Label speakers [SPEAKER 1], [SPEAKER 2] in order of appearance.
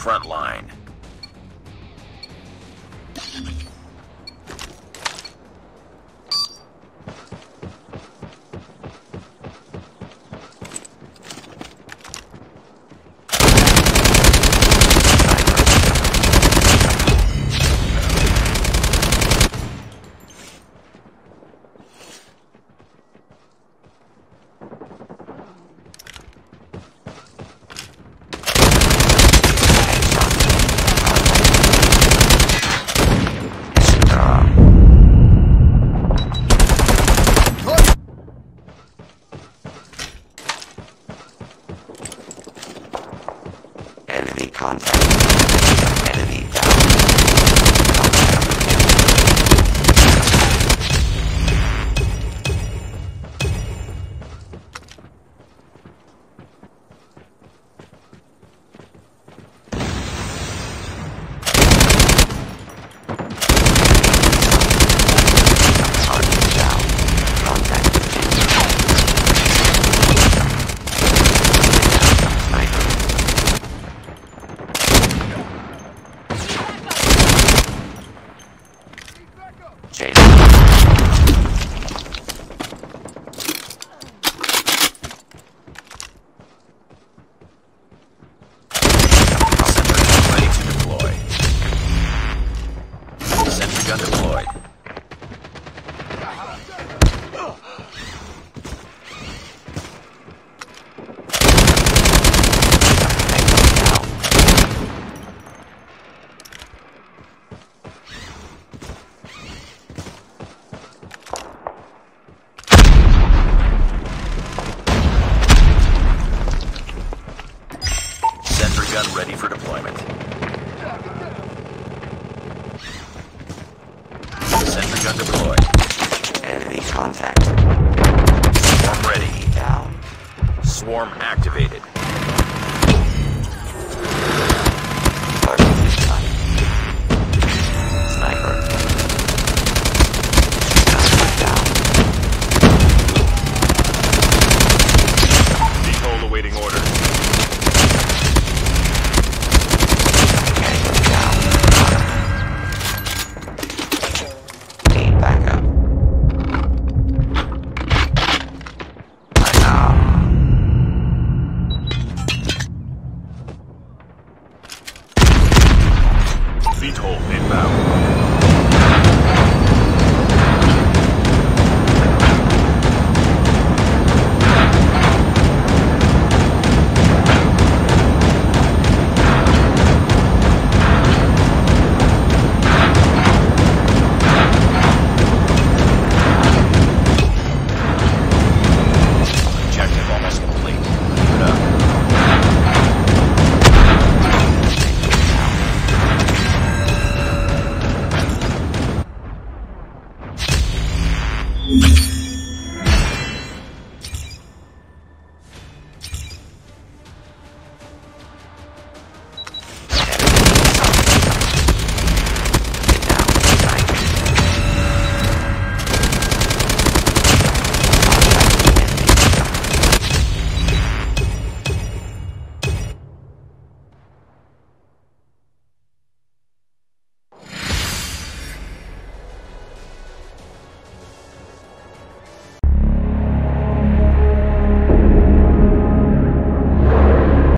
[SPEAKER 1] front line.
[SPEAKER 2] Enemy contact. Enemy down. Target Chase.
[SPEAKER 1] Ready for deployment. Sentry gun deployed.
[SPEAKER 2] Enemy contact.
[SPEAKER 1] Swarm ready.
[SPEAKER 2] Down.
[SPEAKER 1] Swarm activated. VTOL inbound.